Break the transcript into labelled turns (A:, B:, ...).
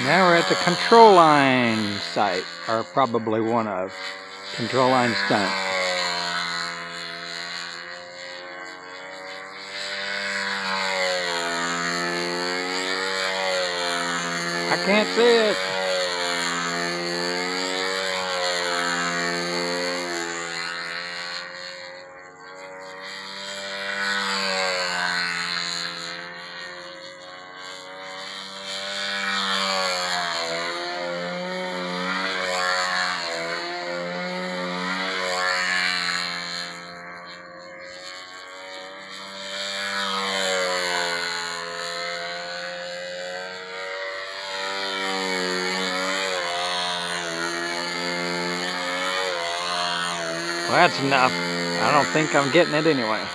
A: Now we're at the control line site, or probably one of. Control line stunt. I can't see it. Well, that's enough. I don't think I'm getting it anyway.